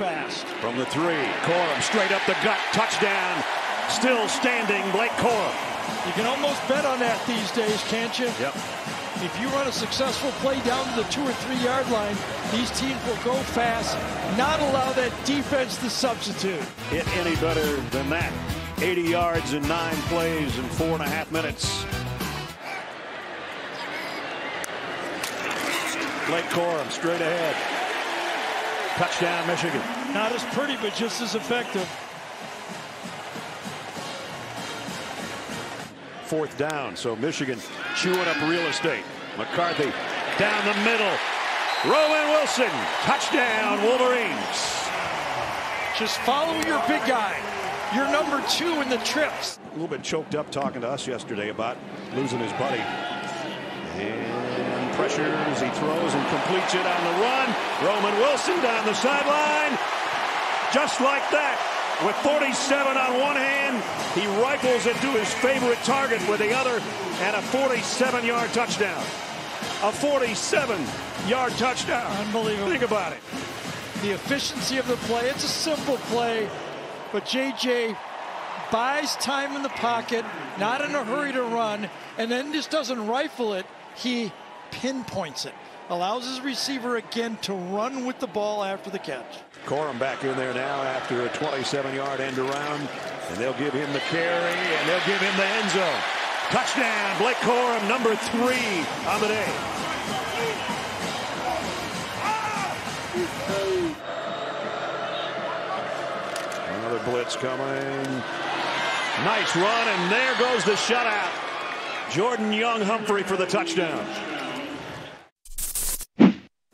fast. From the three, Corum straight up the gut, touchdown. Still standing, Blake Corum. You can almost bet on that these days, can't you? Yep. If you run a successful play down to the two or three yard line, these teams will go fast, not allow that defense to substitute. Hit any better than that. 80 yards in nine plays in four and a half minutes. Blake Corum straight ahead. Touchdown, Michigan. Not as pretty, but just as effective. Fourth down, so Michigan chewing up real estate. McCarthy down the middle. Roman Wilson, touchdown, Wolverines. Just follow your big guy. You're number two in the trips. A little bit choked up talking to us yesterday about losing his buddy. And pressures, he throws and completes it on the run. Roman Wilson down the sideline. Just like that. With 47 on one hand, he rifles it to his favorite target with the other, and a 47-yard touchdown. A 47-yard touchdown. Unbelievable. Think about it. The efficiency of the play. It's a simple play, but J.J. buys time in the pocket, not in a hurry to run, and then just doesn't rifle it. He pinpoints it. Allows his receiver again to run with the ball after the catch. Corum back in there now after a 27-yard end around, and they'll give him the carry, and they'll give him the end zone. Touchdown, Blake Corum, number three on the day. Another blitz coming. Nice run, and there goes the shutout. Jordan Younge-Humphrey for the touchdown.